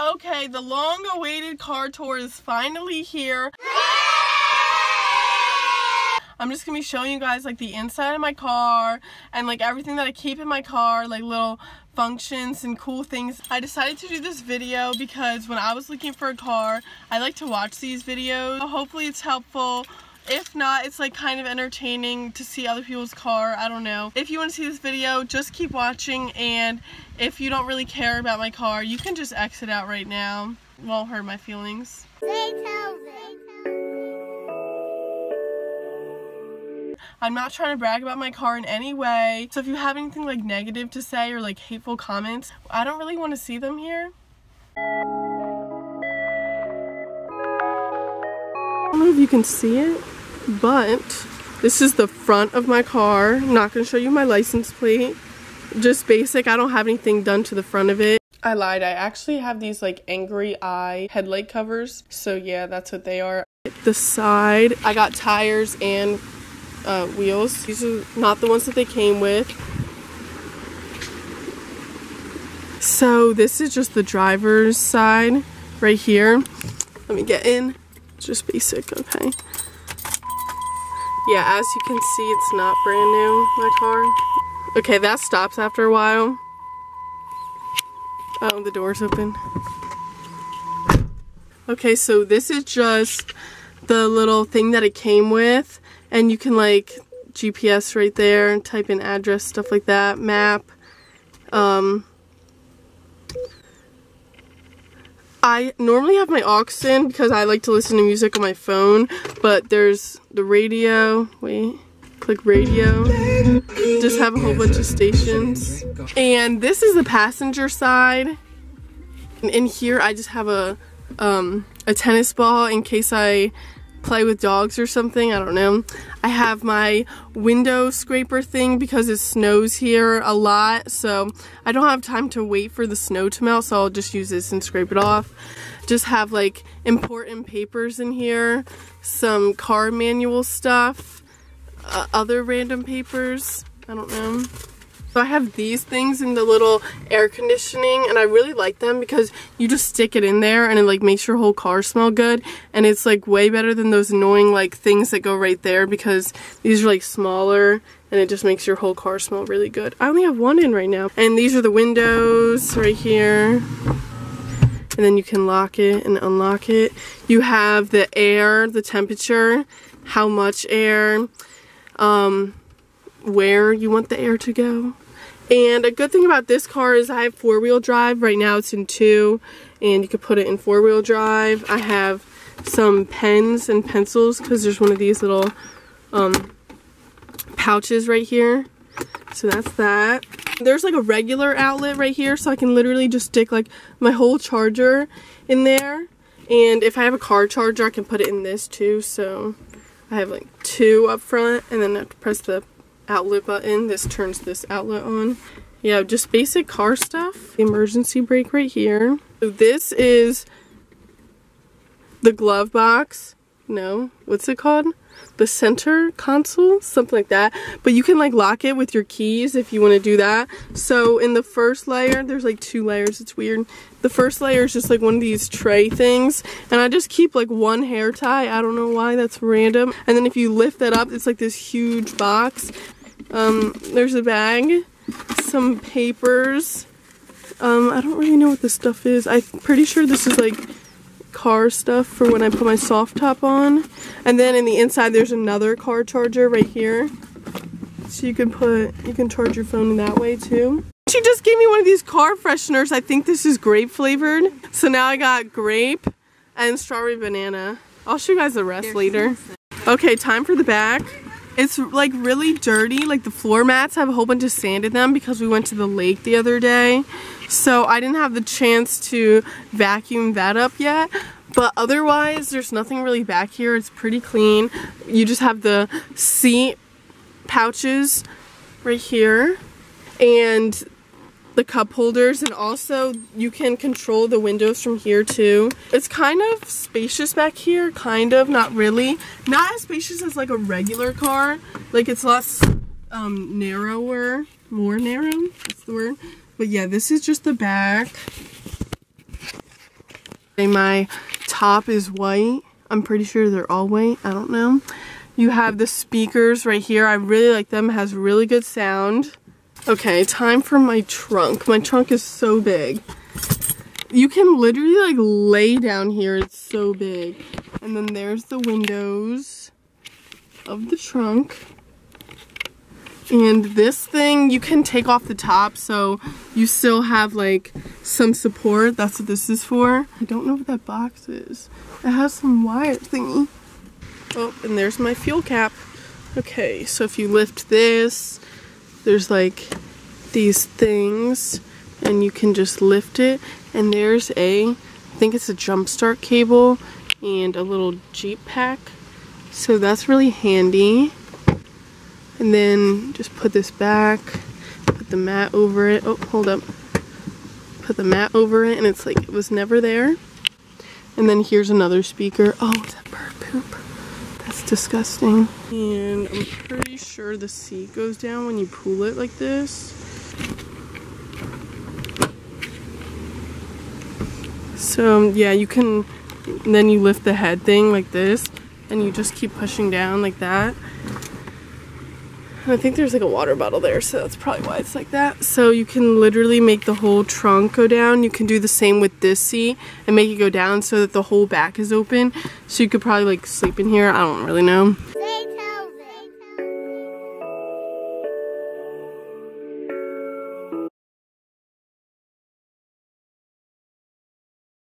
Okay, the long-awaited car tour is finally here. I'm just gonna be showing you guys like the inside of my car and like everything that I keep in my car, like little functions and cool things. I decided to do this video because when I was looking for a car, I like to watch these videos. Hopefully it's helpful. If not, it's like kind of entertaining to see other people's car. I don't know. If you want to see this video, just keep watching and if you don't really care about my car, you can just exit out right now. Won't hurt my feelings. I'm not trying to brag about my car in any way. So if you have anything like negative to say or like hateful comments, I don't really want to see them here. I don't know if you can see it, but this is the front of my car. I'm not going to show you my license plate. Just basic. I don't have anything done to the front of it. I lied. I actually have these like angry eye headlight covers. So yeah, that's what they are. The side, I got tires and uh, wheels. These are not the ones that they came with. So this is just the driver's side right here. Let me get in. Just basic, okay. Yeah, as you can see, it's not brand new, my car. Okay, that stops after a while. Oh, the door's open. Okay, so this is just the little thing that it came with and you can like GPS right there and type in address stuff like that map um, I normally have my aux in because I like to listen to music on my phone but there's the radio. Wait click radio. Just have a whole bunch of stations. And this is the passenger side. And in here I just have a um, a tennis ball in case I play with dogs or something. I don't know. I have my window scraper thing because it snows here a lot. So I don't have time to wait for the snow to melt. So I'll just use this and scrape it off. Just have like important papers in here. Some car manual stuff. Uh, other random papers. I don't know. So I have these things in the little air conditioning and I really like them because you just stick it in there and it like makes your whole car smell good and it's like way better than those annoying like things that go right there because these are like smaller and it just makes your whole car smell really good. I only have one in right now and these are the windows right here and then you can lock it and unlock it. You have the air, the temperature, how much air, um, where you want the air to go. And a good thing about this car is I have four-wheel drive. Right now it's in two, and you could put it in four-wheel drive. I have some pens and pencils because there's one of these little um, pouches right here. So that's that. There's like a regular outlet right here, so I can literally just stick like my whole charger in there. And if I have a car charger, I can put it in this too. So I have like two up front, and then I have to press the outlet button. This turns this outlet on. Yeah, just basic car stuff. Emergency brake right here. So this is the glove box. No, what's it called? The center console, something like that. But you can like lock it with your keys if you want to do that. So in the first layer, there's like two layers, it's weird. The first layer is just like one of these tray things. And I just keep like one hair tie. I don't know why, that's random. And then if you lift that up, it's like this huge box. Um, there's a bag, some papers. Um, I don't really know what this stuff is. I'm pretty sure this is like car stuff for when I put my soft top on. And then in the inside there's another car charger right here. So you can put, you can charge your phone in that way too. She just gave me one of these car fresheners. I think this is grape flavored. So now I got grape and strawberry banana. I'll show you guys the rest later. Okay, time for the back. It's like really dirty. Like the floor mats have a whole bunch of sand in them because we went to the lake the other day. So I didn't have the chance to vacuum that up yet. But otherwise, there's nothing really back here. It's pretty clean. You just have the seat pouches right here. And the cup holders and also you can control the windows from here too. It's kind of spacious back here, kind of, not really. Not as spacious as like a regular car. Like it's less um, narrower, more narrow, that's the word. But yeah, this is just the back. My top is white. I'm pretty sure they're all white. I don't know. You have the speakers right here. I really like them. It has really good sound. Okay, time for my trunk. My trunk is so big. You can literally like lay down here. It's so big. And then there's the windows of the trunk. And this thing, you can take off the top so you still have like some support. That's what this is for. I don't know what that box is. It has some wire thingy. Oh, and there's my fuel cap. Okay, so if you lift this, there's like these things and you can just lift it. And there's a, I think it's a jump start cable and a little Jeep pack. So that's really handy. And then just put this back put the mat over it. Oh hold up. Put the mat over it and it's like it was never there. And then here's another speaker. Oh that bird poop that's disgusting. And I'm pretty sure the seat goes down when you pull it like this. So um, yeah you can then you lift the head thing like this and you just keep pushing down like that I think there's like a water bottle there, so that's probably why it's like that. So you can literally make the whole trunk go down. You can do the same with this seat and make it go down so that the whole back is open. So you could probably like sleep in here. I don't really know.